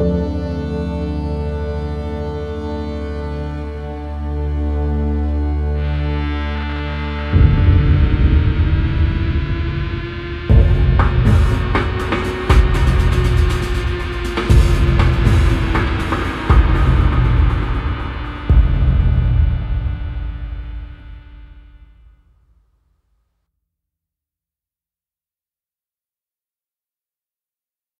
Música